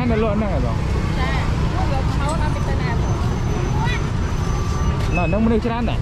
ណានៅលក់ហ្នឹងហ៎បងចាយកខោនអត់មានទៅណាណាហ្នឹងមនុស្សច្រើនដែរ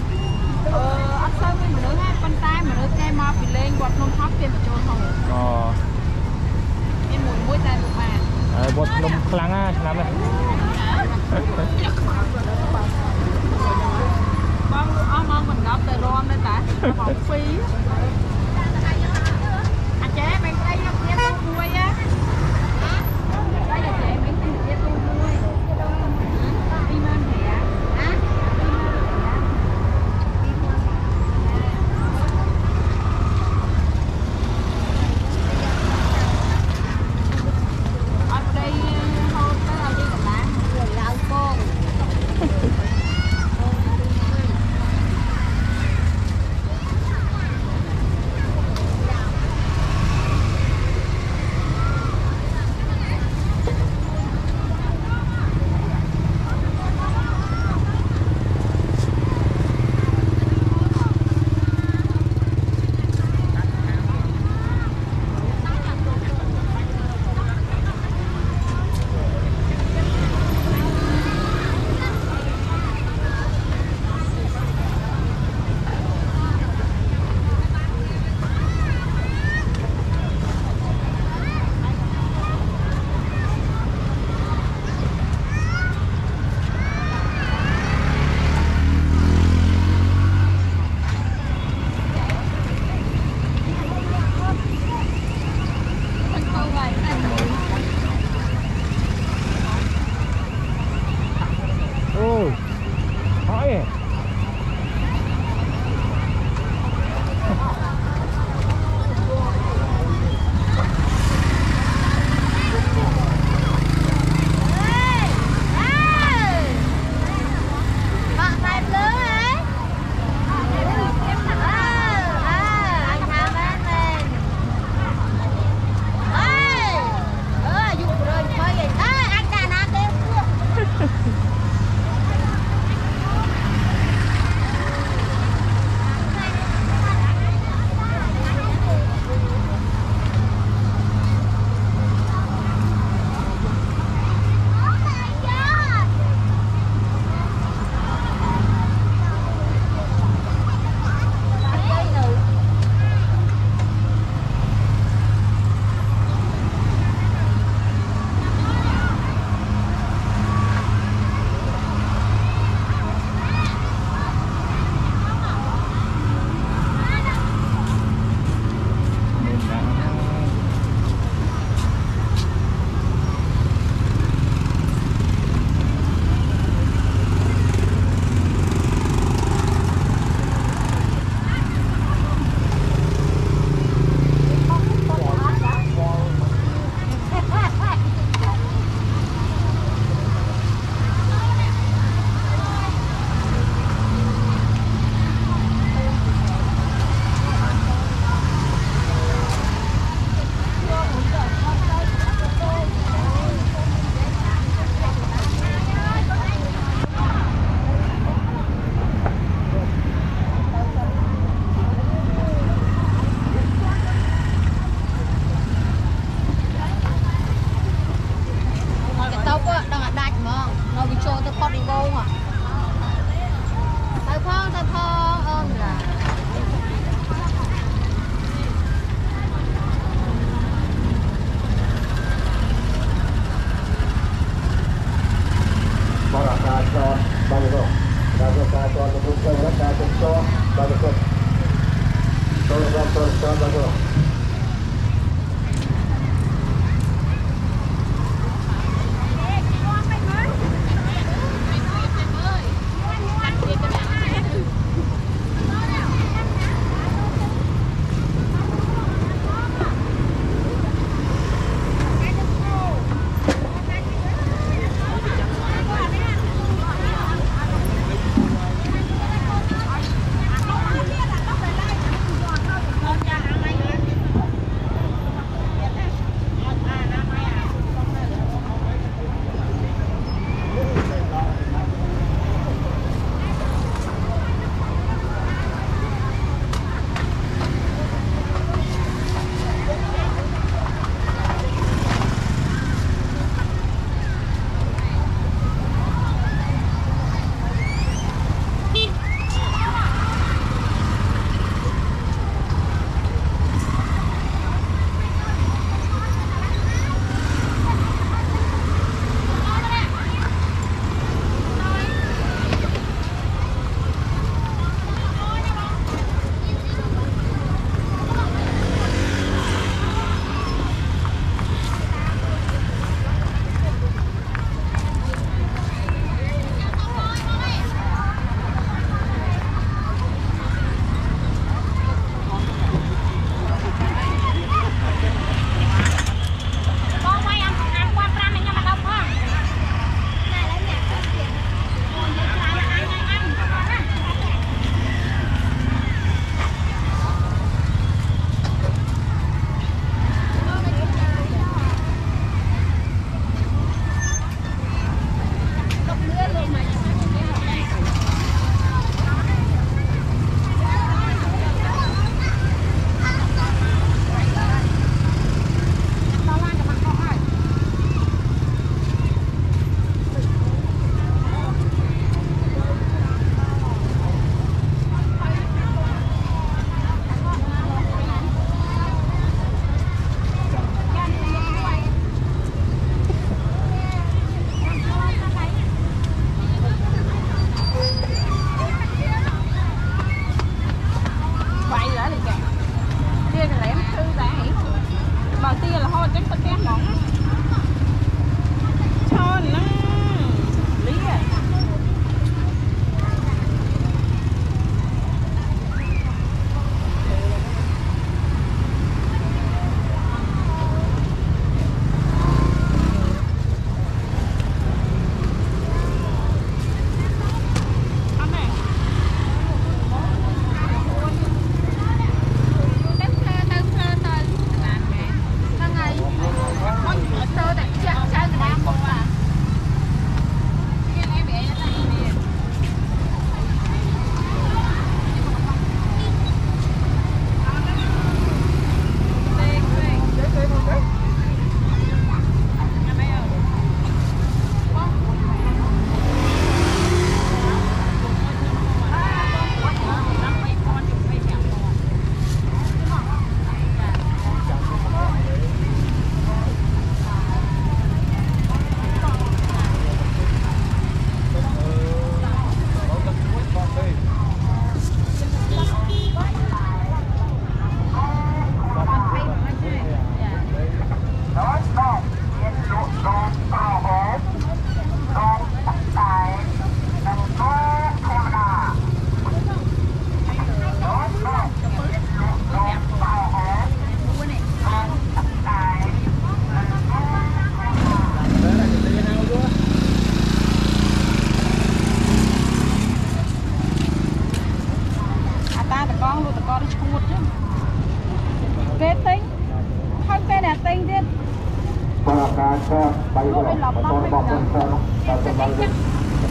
បីរបស់របស់របស់ខ្លួនទៅដល់ទៅដល់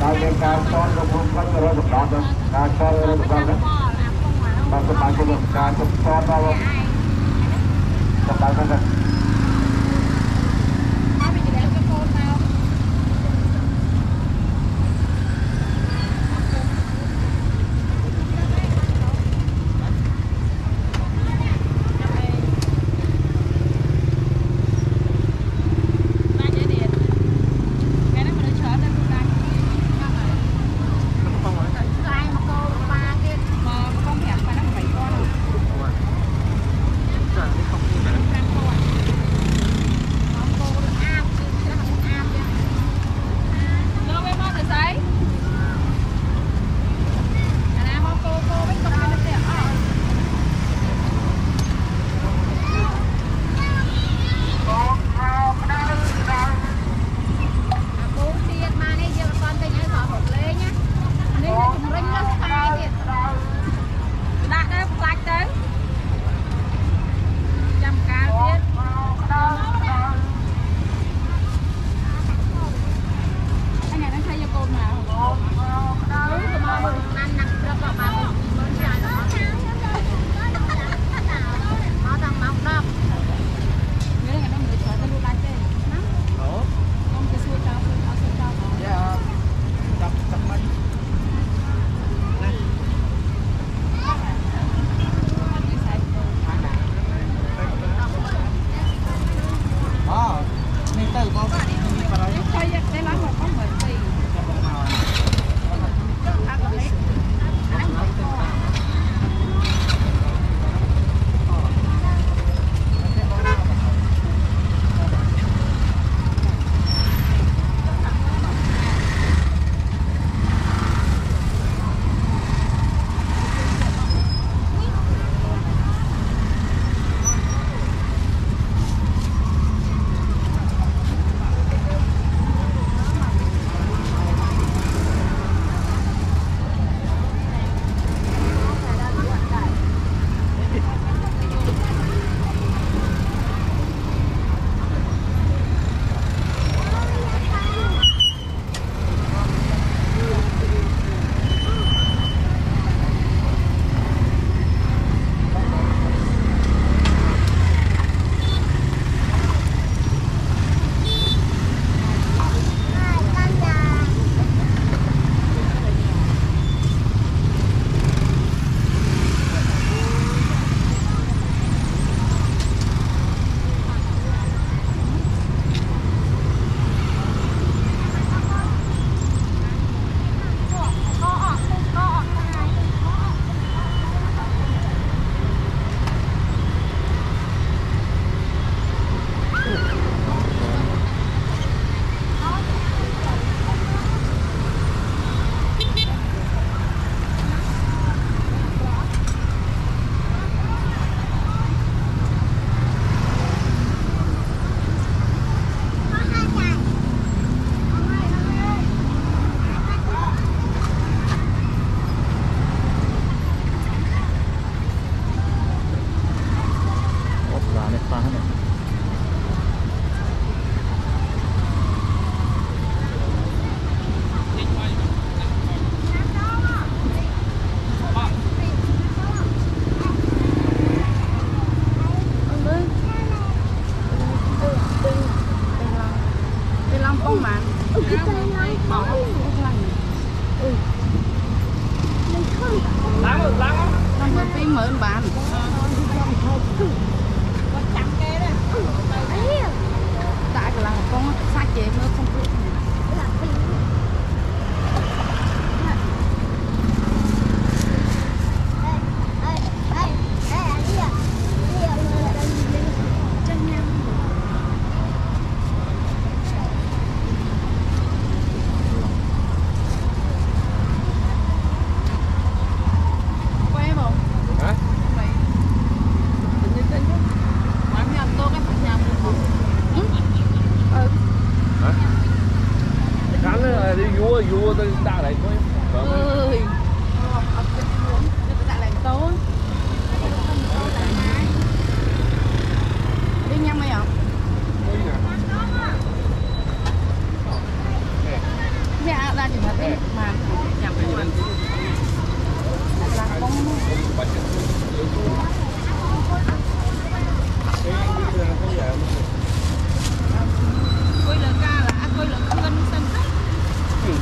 ដល់មានការសនរបស់ខ្លួនរត់របស់ដល់ការសនរបស់ដល់បាទសម្រាប់ជំនាញការសនរបស់សម្រាប់ទៅ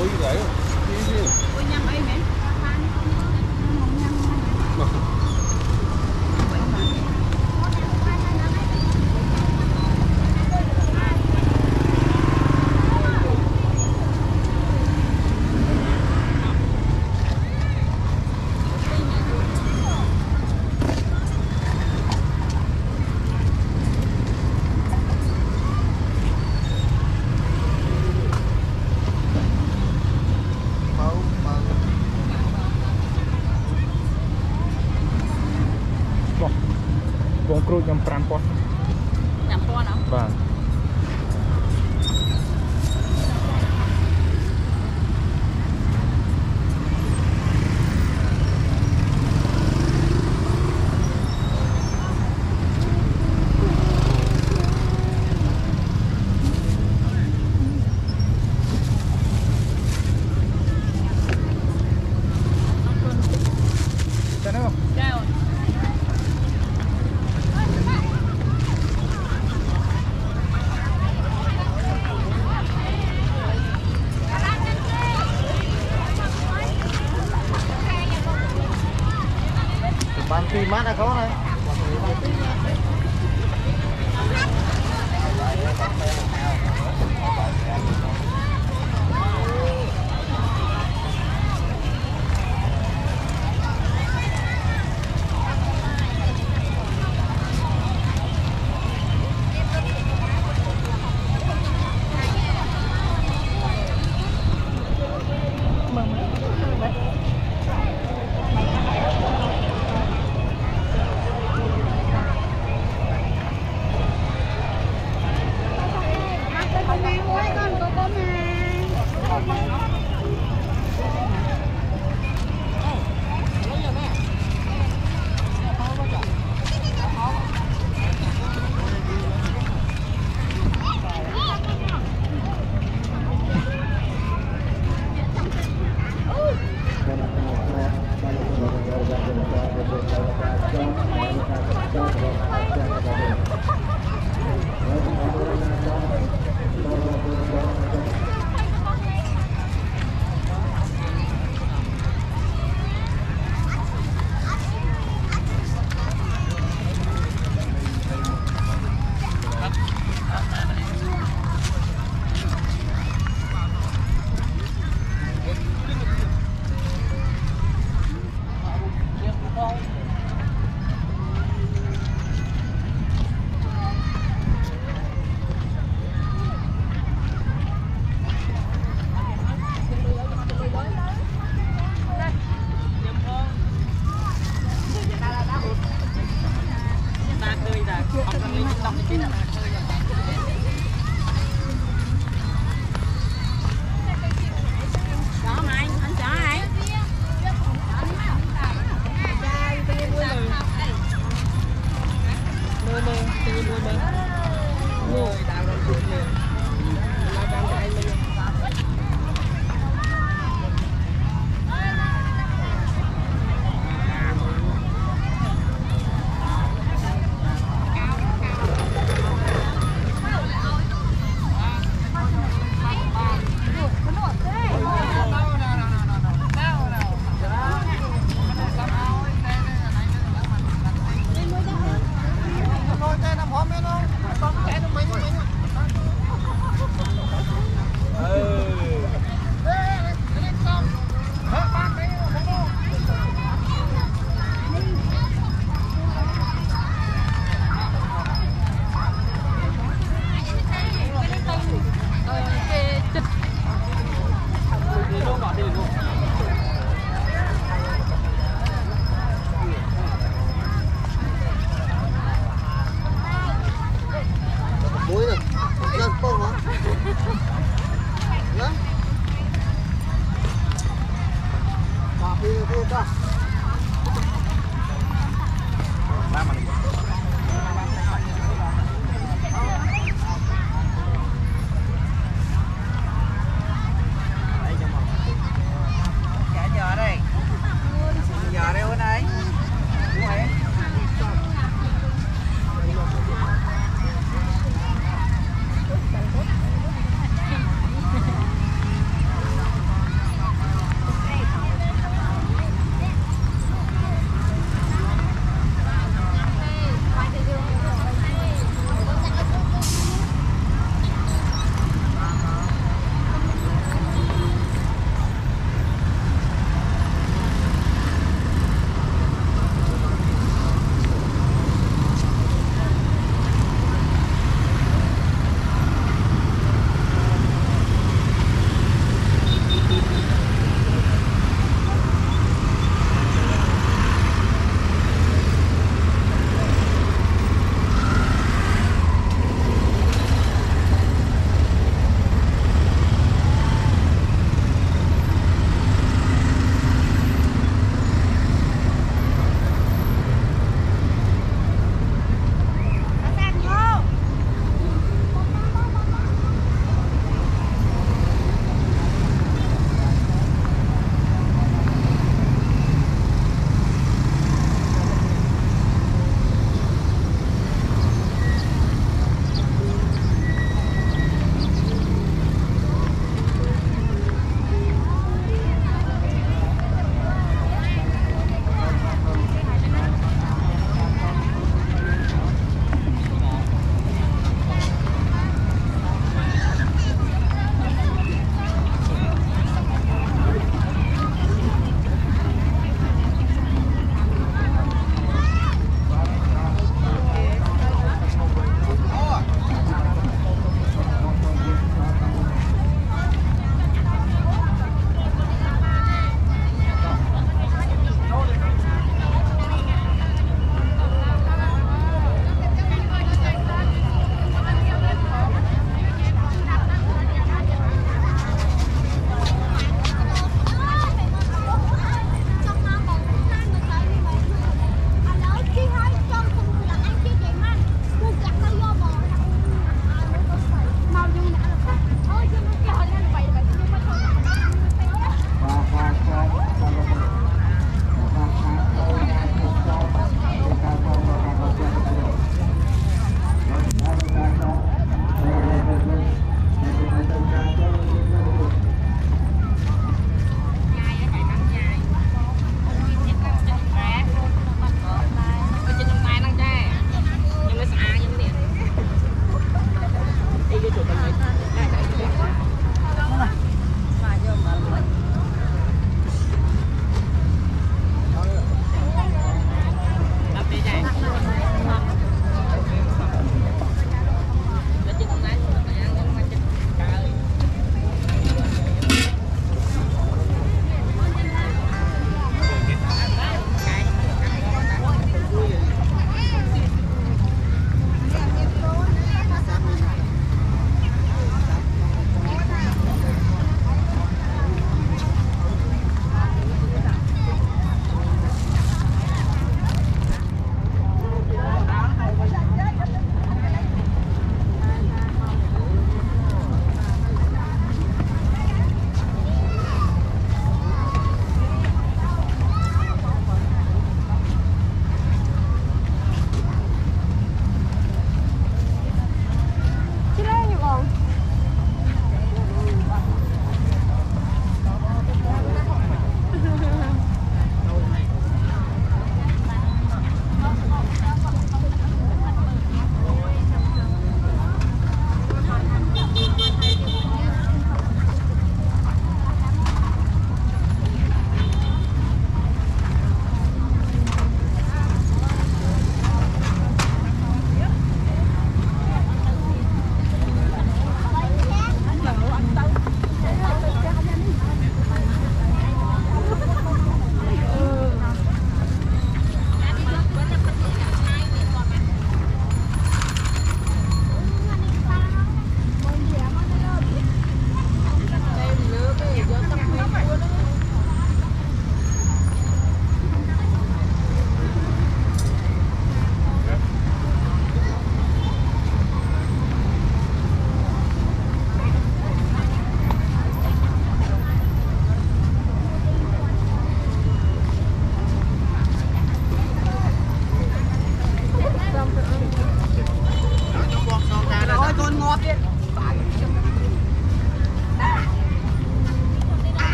Oi, velho. Oi, minha mãe mesmo. ano